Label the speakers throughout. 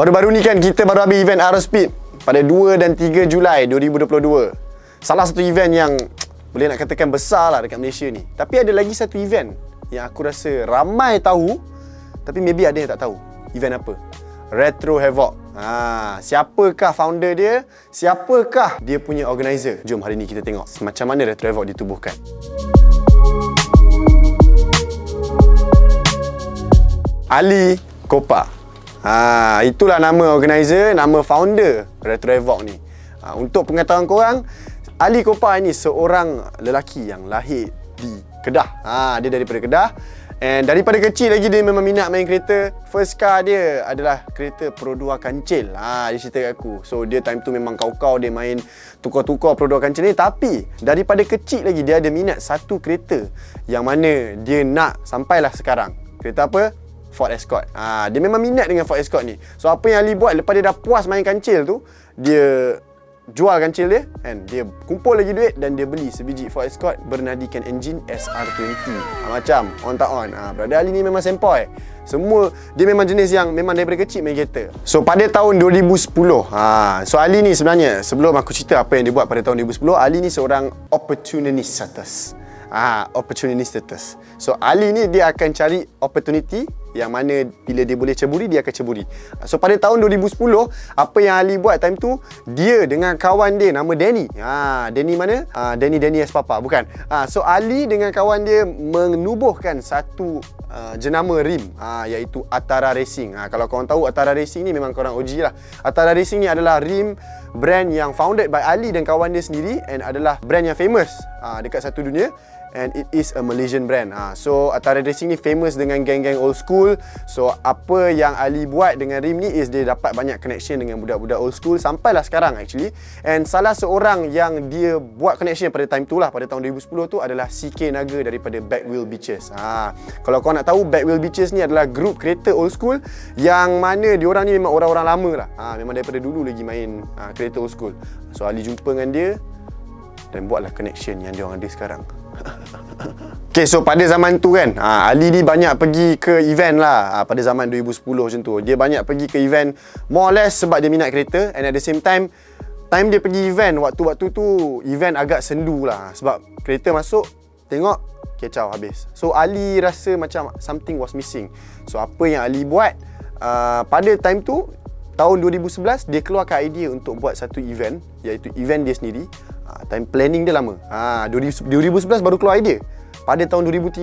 Speaker 1: Baru-baru ni kan kita baru habis event Aero Speed pada 2 dan 3 Julai 2022. Salah satu event yang boleh nak katakan besar lah dekat Malaysia ni. Tapi ada lagi satu event yang aku rasa ramai tahu tapi maybe ada yang tak tahu. Event apa? Retro Havoc. Ha, siapakah founder dia? Siapakah dia punya organizer? Jom hari ni kita tengok macam mana Retro Havoc ditubuhkan. Ali Kopa. Ha, itulah nama organizer, nama founder Retro Evoque ni. Ha, untuk pengetahuan korang, Ali Kopa ini seorang lelaki yang lahir di Kedah. Ha, dia daripada Kedah. And daripada kecil lagi dia memang minat main kereta. First car dia adalah kereta 2 kancil. Ha, dia cerita kat aku. So dia time tu memang kau-kau dia main tukar-tukar 2 kancil ni. Tapi daripada kecil lagi dia ada minat satu kereta yang mana dia nak sampailah sekarang. Kereta apa? Ford Escort. Ha, dia memang minat dengan Ford Escort ni. So apa yang Ali buat lepas dia dah puas main kancil tu, dia jual kancil dia kan dia kumpul lagi duit dan dia beli sebiji Ford Escort bernadikan enjin SR20 ha, macam on tak on ha, brother Ali ni memang sempoi semua dia memang jenis yang memang daripada kecil main kereta so pada tahun 2010 ha, so Ali ni sebenarnya sebelum aku cerita apa yang dia buat pada tahun 2010 Ali ni seorang opportunist status ah ha, opportunity status. So Ali ni dia akan cari opportunity yang mana bila dia boleh ceburi dia akan ceburi. So pada tahun 2010 apa yang Ali buat time tu dia dengan kawan dia nama Danny. Ha Danny mana? Ha Danny Danny S Papa bukan. Ha so Ali dengan kawan dia menubuhkan satu uh, jenama rim ha iaitu Atara Racing. Ha kalau kau tahu Atara Racing ni memang korang OG lah. Atara Racing ni adalah rim brand yang founded by Ali dan kawan dia sendiri and adalah brand yang famous ha, dekat satu dunia and it is a Malaysian brand. Ha, so Atari Racing ni famous dengan geng-geng old school. So apa yang Ali buat dengan Rim ni is dia dapat banyak connection dengan budak-budak old school sampailah sekarang actually. And salah seorang yang dia buat connection pada time tu lah pada tahun 2010 tu adalah CK Naga daripada Backwheel Beaches. Ha, kalau kau nak tahu Backwheel Beaches ni adalah grup kereta old school yang mana diorang ni memang orang-orang lama lah. Ha, memang daripada dulu lagi main ha, kereta old school. So Ali jumpa dengan dia dan buatlah connection yang dia orang ada sekarang. Okay, so pada zaman tu kan, ha, Ali ni banyak pergi ke event lah ha, pada zaman 2010 macam tu. Dia banyak pergi ke event more or less sebab dia minat kereta and at the same time, time dia pergi event, waktu-waktu tu event agak sendu lah sebab kereta masuk, tengok, kecau habis. So Ali rasa macam something was missing. So apa yang Ali buat, uh, pada time tu, tahun 2011, dia keluarkan idea untuk buat satu event, iaitu event dia sendiri. Ha, time planning dia lama. Ha, 2011 baru keluar idea. Pada tahun 2013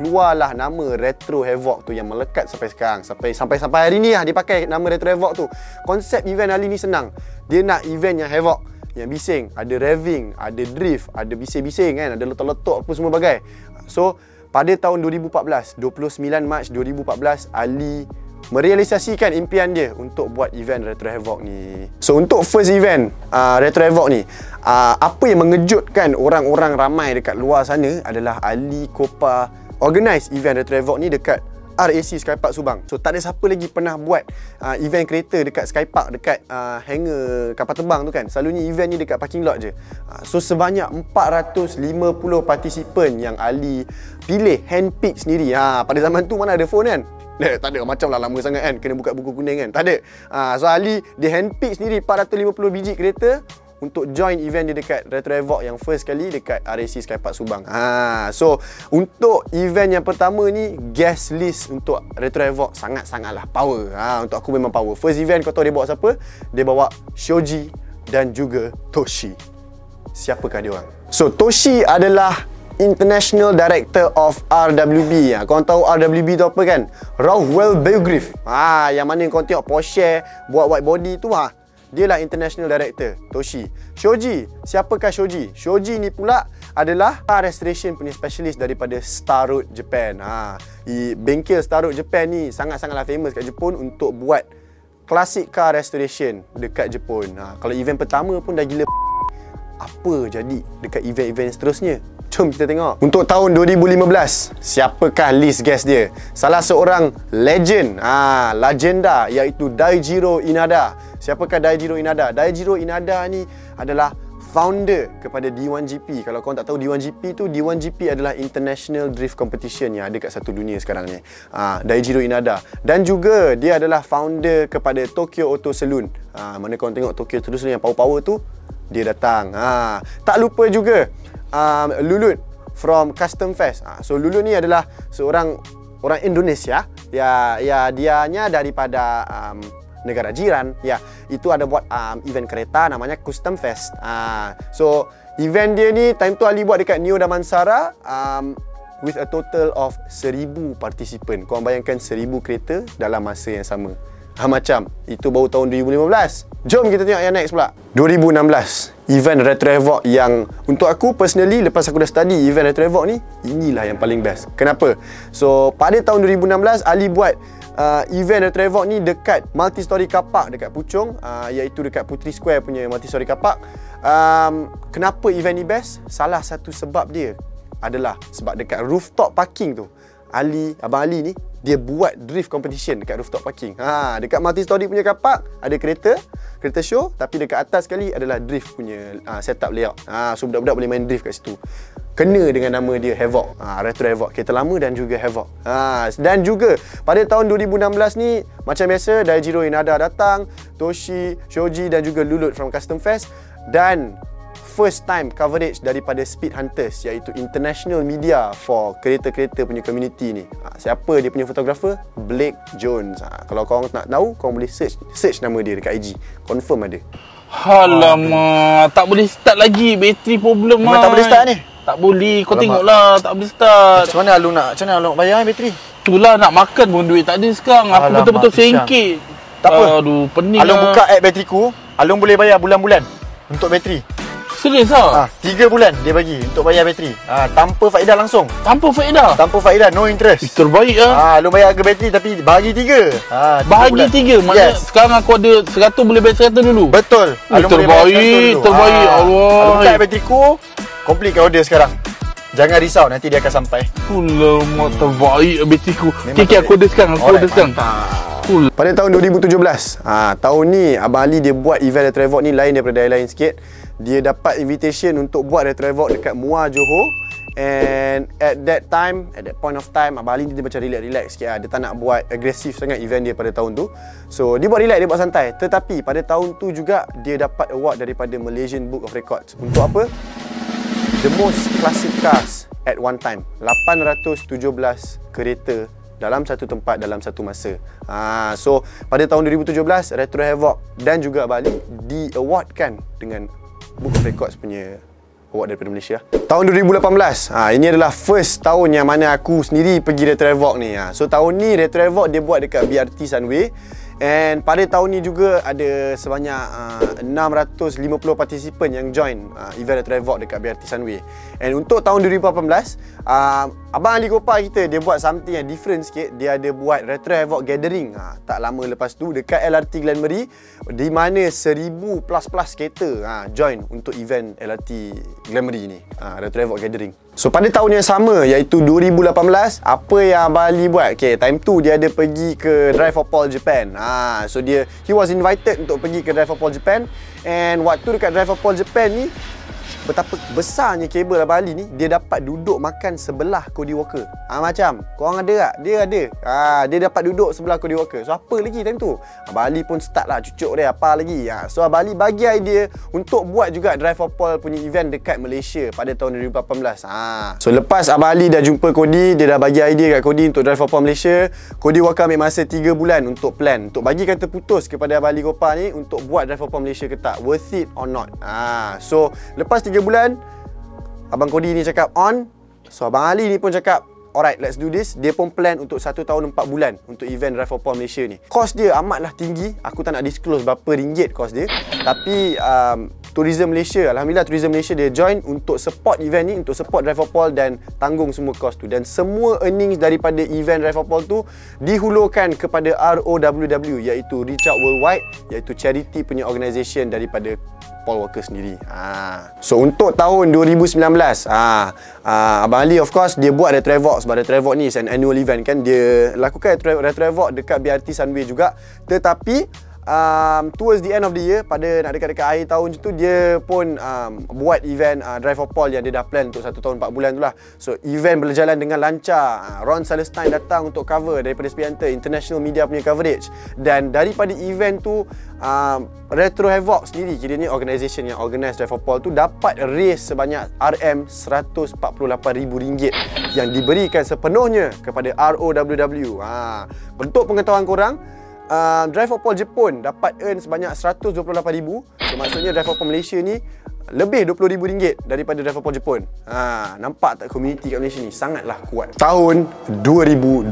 Speaker 1: keluarlah nama Retro Havoc tu yang melekat sampai sekarang. Sampai sampai sampai hari ni lah dia pakai nama Retro Havoc tu. Konsep event Ali ni senang. Dia nak event yang Havoc yang bising, ada revving, ada drift, ada bising-bising kan, ada letok-letok apa semua bagai. So, pada tahun 2014, 29 Mac 2014, Ali merealisasikan impian dia untuk buat event Retro Havoc ni. So untuk first event uh, Retro Havoc ni, uh, apa yang mengejutkan orang-orang ramai dekat luar sana adalah Ali Kopa organize event Retro Havoc ni dekat RAC Skypark Subang. So tak ada siapa lagi pernah buat uh, event kereta dekat Skypark dekat uh, hangar kapal terbang tu kan. Selalunya event ni dekat parking lot je. Uh, so sebanyak 450 participant yang Ali pilih handpick sendiri. Ha pada zaman tu mana ada phone kan? Eh, tak ada macam lah lama sangat kan kena buka buku kuning kan. Tak ada. Ha, so Ali dia handpick sendiri 450 biji kereta untuk join event dia dekat Retro Evoc yang first kali dekat RAC Skypark Subang. Ha, so untuk event yang pertama ni guest list untuk Retro Evoc sangat-sangatlah power. Ha, untuk aku memang power. First event kau tahu dia bawa siapa? Dia bawa Shoji dan juga Toshi. Siapakah dia orang? So Toshi adalah International Director of RWB. Ha, kau tahu RWB tu apa kan? Rockwell Biograph. Ha, yang mana kau tengok Porsche buat white body tu ha. Dia lah International Director, Toshi. Shoji, siapakah Shoji? Shoji ni pula adalah car restoration punya specialist daripada Star Road Japan. Ha, bengkel Star Road Japan ni sangat-sangatlah famous kat Jepun untuk buat classic car restoration dekat Jepun. Ha, kalau event pertama pun dah gila apa jadi dekat event-event seterusnya? Jom kita tengok. Untuk tahun 2015, siapakah list guest dia? Salah seorang legend, ah, legenda iaitu Daijiro Inada. Siapakah Daijiro Inada? Daijiro Inada ni adalah founder kepada D1GP. Kalau korang tak tahu D1GP tu, D1GP adalah international drift competition yang ada kat satu dunia sekarang ni. Ha, Daijiro Inada. Dan juga dia adalah founder kepada Tokyo Auto Saloon. Ha, mana korang tengok Tokyo Auto Saloon yang power-power tu, dia datang. Ha, tak lupa juga um, Lulut from Custom Fest. Ha, so Lulut ni adalah seorang orang Indonesia ya ya dianya daripada um, negara jiran ya itu ada buat um, event kereta namanya Custom Fest. Uh, so event dia ni time tu Ali buat dekat Neo Damansara um, with a total of 1000 participant. Kau bayangkan 1000 kereta dalam masa yang sama. Ha, macam itu baru tahun 2015 jom kita tengok yang next pula. 2016 event Retro Evoc yang untuk aku personally lepas aku dah study event Retro Evoc ni inilah yang paling best. Kenapa? So pada tahun 2016 Ali buat uh, event Retro Evoc ni dekat multi story kapak dekat Puchong uh, iaitu dekat Putri Square punya multi story kapak um, kenapa event ni best salah satu sebab dia adalah sebab dekat rooftop parking tu Ali abang Ali ni dia buat drift competition dekat rooftop parking. Ha, dekat multi story punya kapak ada kereta, kereta show tapi dekat atas sekali adalah drift punya uh, setup layout. Ha, so budak-budak boleh main drift kat situ. Kena dengan nama dia Havoc. Ha, Retro Havoc. Kereta lama dan juga Havoc. Ha, dan juga pada tahun 2016 ni macam biasa Daijiro Inada datang, Toshi, Shoji dan juga Lulut from Custom Fest dan first time coverage daripada Speed Hunters iaitu international media for kereta-kereta punya community ni. Ha, siapa dia punya fotografer? Blake Jones. Ha, kalau korang nak tahu, korang boleh search search nama dia dekat IG. Confirm ada.
Speaker 2: Alamak, tak boleh start lagi. Bateri problem
Speaker 3: Memang tak boleh start ni?
Speaker 2: Tak boleh. Kau Alamak. tengoklah, tak boleh start.
Speaker 3: Macam mana Alung nak, macam mana Alung nak bayar ni bateri?
Speaker 2: Itulah nak makan pun duit tak ada sekarang. Aku betul-betul sengkit.
Speaker 3: Tak apa. Aduh, pening Alung lah. buka app bateriku, Alung boleh bayar bulan-bulan untuk bateri.
Speaker 2: Serius ah?
Speaker 3: Ha, tiga bulan dia bagi untuk bayar bateri. Ha, tanpa faedah langsung.
Speaker 2: Tanpa faedah?
Speaker 3: Tanpa faedah, no interest.
Speaker 2: Eh, terbaik
Speaker 3: ah. Ha, lu bayar harga bateri tapi bahagi tiga.
Speaker 2: Ha, bahagi bulan. tiga? Maksudnya yes. sekarang aku ada seratus boleh bayar seratus dulu?
Speaker 3: Betul.
Speaker 2: Eh, terbaik, terbaik. Ha, Allah.
Speaker 3: Lu buka bateriku, complete order sekarang. Jangan risau, nanti dia akan sampai.
Speaker 2: Alamak, hmm. terbaik bateriku. Kiki, aku order sekarang, aku order sekarang.
Speaker 1: Cool. Pada tahun 2017, ha, tahun ni Abang Ali dia buat event Retro Evoque ni lain daripada lain sikit dia dapat invitation untuk buat retro evoke dekat Mua Johor and at that time at that point of time Abang Ali dia macam relax-relax sikit lah. dia tak nak buat agresif sangat event dia pada tahun tu so dia buat relax dia buat santai tetapi pada tahun tu juga dia dapat award daripada Malaysian Book of Records untuk apa? the most classic cars at one time 817 kereta dalam satu tempat dalam satu masa. Ha, so pada tahun 2017 Retro Havoc dan juga Bali di awardkan dengan Book of Records punya award daripada Malaysia. Tahun 2018, ha, ini adalah first tahun yang mana aku sendiri pergi Retro Evoque ni. Ha. So tahun ni Retro Evoque dia buat dekat BRT Sunway. And pada tahun ni juga ada sebanyak uh, 650 participant yang join uh, event Retro Evoque dekat BRT Sunway. And untuk tahun 2018, uh, Abang Ali Kopa kita dia buat something yang different sikit. Dia ada buat Retro Evoque Gathering uh, tak lama lepas tu dekat LRT Glenmarie di mana 1000 plus plus kereta uh, join untuk event LRT Glenmarie ni. Uh, Retro Evoque Gathering. So pada tahun yang sama iaitu 2018 apa yang Abang Ali buat? Okay, time tu dia ada pergi ke Drive for Paul Japan. Ha, so dia he was invited untuk pergi ke Drive for Paul Japan. And waktu dekat Drive for Paul Japan ni betapa besarnya kabel Abang Ali ni dia dapat duduk makan sebelah Cody Walker. Ha, macam korang ada tak? Dia ada. Ha, dia dapat duduk sebelah Cody Walker. So apa lagi time tu? Abang Ali pun start lah cucuk dia apa lagi. Ha, so Abang Ali bagi idea untuk buat juga Drive for Paul punya event dekat Malaysia pada tahun 2018. Ha. So lepas Abang Ali dah jumpa Cody, dia dah bagi idea kat Cody untuk Drive for Paul Malaysia. Cody Walker ambil masa 3 bulan untuk plan untuk bagi kata putus kepada Abang Ali Gopa ni untuk buat Drive for Paul Malaysia ke tak. Worth it or not. Ha. So lepas 3 bulan Abang Kodi ni cakap on So Abang Ali ni pun cakap Alright, let's do this. Dia pun plan untuk satu tahun empat bulan untuk event Drive for Malaysia ni. Kos dia amatlah tinggi. Aku tak nak disclose berapa ringgit kos dia. Tapi um, Tourism Malaysia Alhamdulillah Tourism Malaysia dia join untuk support event ni untuk support Drive for Paul dan tanggung semua kos tu dan semua earnings daripada event Drive for Paul tu dihulurkan kepada ROWW iaitu Reach Out Worldwide iaitu charity punya organisation daripada Paul Walker sendiri. Ha. So untuk tahun 2019, ha, ha, Abang Ali of course dia buat Retrovox sebab Retrovox ni is an annual event kan. Dia lakukan Retrovox dekat BRT Sunway juga. Tetapi um, towards the end of the year pada nak dekat-dekat akhir tahun tu dia pun um, buat event uh, Drive for Paul yang dia dah plan untuk satu tahun 4 bulan tu lah. So event berjalan dengan lancar. Uh, Ron Celestine datang untuk cover daripada Spianter international media punya coverage dan daripada event tu um, Retro Havoc sendiri kiranya organisation yang organize Drive for Paul tu dapat raise sebanyak RM 148,000 yang diberikan sepenuhnya kepada ROWW. Ha, untuk pengetahuan korang, uh, Drive for Paul Jepun dapat earn sebanyak 128,000. So maksudnya Drive for Paul Malaysia ni lebih RM20,000 daripada Drive for Paul Jepun. Ha, nampak tak community kat Malaysia ni sangatlah kuat. Tahun 2020.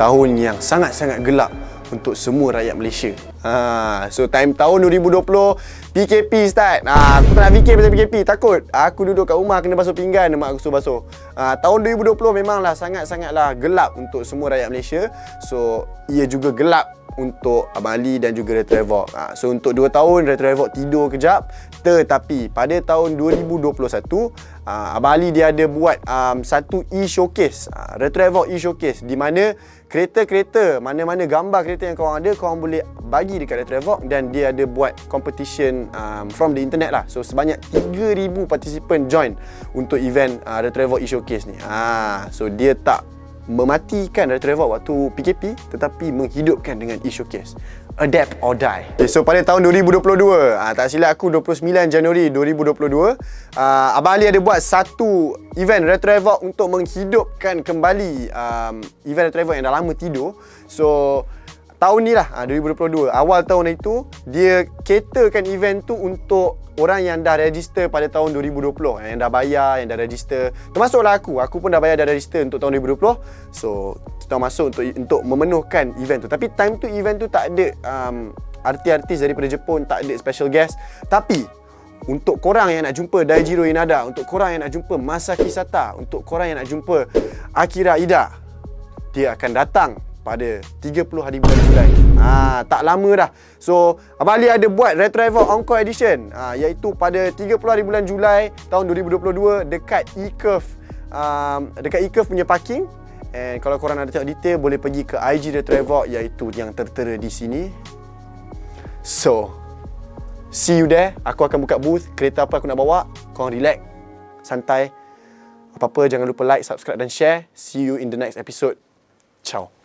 Speaker 1: Tahun yang sangat-sangat gelap untuk semua rakyat Malaysia. Ha, so time tahun 2020 PKP start. Ha, aku tak nak fikir pasal PKP, takut. Aku duduk kat rumah kena basuh pinggan mak aku suruh basuh. Ha, tahun 2020 memanglah sangat-sangatlah gelap untuk semua rakyat Malaysia. So ia juga gelap untuk Abang Ali dan juga Retro Evoc. Ha, so untuk 2 tahun Retro Evoc tidur kejap. Tetapi pada tahun 2021 uh, Abang Ali dia ada buat um, satu e-showcase. Uh, e-showcase di mana kereta-kereta mana-mana gambar kereta yang korang ada korang boleh bagi dekat Retro Evoc dan dia ada buat competition um, from the internet lah. So sebanyak 3000 participant join untuk event uh, Retro Evoc e-showcase ni. Uh, so dia tak mematikan Retro Evoc waktu PKP tetapi menghidupkan dengan e-showcase adapt or die. Okay, so pada tahun 2022, uh, tak silap aku 29 Januari 2022, uh, Abang Ali ada buat satu event Retro Evoc untuk menghidupkan kembali um, event Retro Evoc yang dah lama tidur. So tahun ni lah uh, 2022, awal tahun itu dia caterkan event tu untuk orang yang dah register pada tahun 2020 yang dah bayar, yang dah register. Termasuklah aku, aku pun dah bayar dah register untuk tahun 2020 so kita masuk untuk untuk memenuhkan event tu. Tapi time tu event tu tak ada um, artis-artis daripada Jepun tak ada special guest. Tapi untuk korang yang nak jumpa Daijiro Inada untuk korang yang nak jumpa Masaki Sata untuk korang yang nak jumpa Akira Ida dia akan datang pada 30 hari bulan Julai. Ha, tak lama dah. So, Abang Ali ada buat Retro Evo Encore Edition ha, iaitu pada 30 hari bulan Julai tahun 2022 dekat E-Curve um, dekat E-Curve punya parking. And kalau korang nak tengok detail boleh pergi ke IG Retro Evo iaitu yang tertera di sini. So, see you there. Aku akan buka booth kereta apa aku nak bawa. Korang relax, santai. Apa-apa jangan lupa like, subscribe dan share. See you in the next episode. Ciao.